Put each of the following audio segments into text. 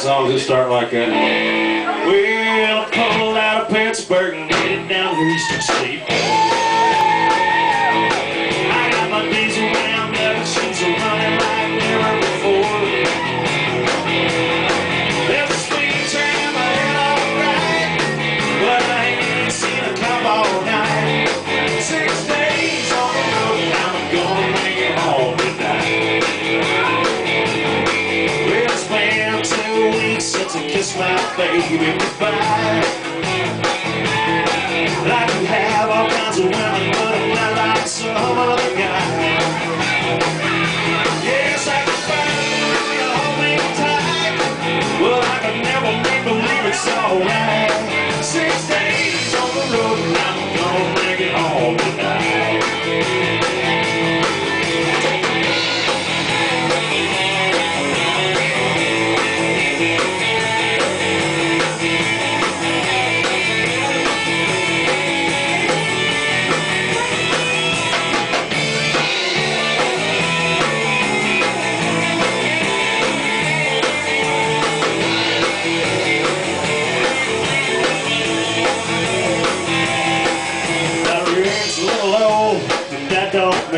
songs that start like that. Well, I pulled out of Pittsburgh and headed down eastern state. I got my diesel wound up and she's running like never before. There's a speed trap ahead alright, but I ain't seen a cop all night. Six days on the road, now I'm gonna make it home tonight. Kissed my baby goodbye.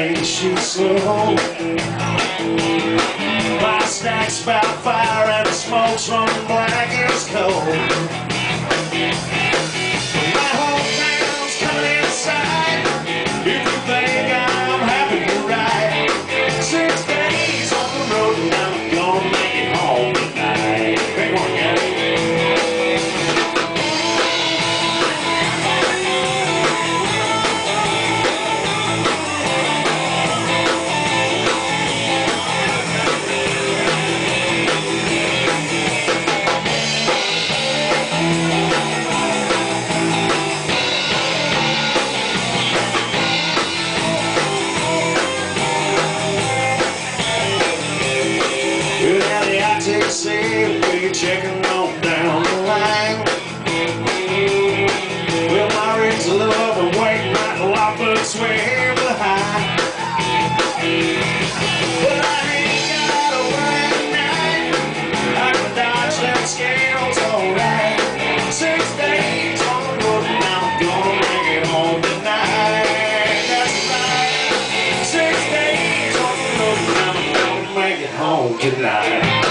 Mean she's slow. My stack's about fire and the smoke's running black as coal. Take we checking on down the line. Well, my rig's. But I ain't got a worry tonight. I can dodge scales alright. Six days on the road, and I'm gonna make it home tonight. That's right. Six days on the road, and I'm gonna make it home tonight.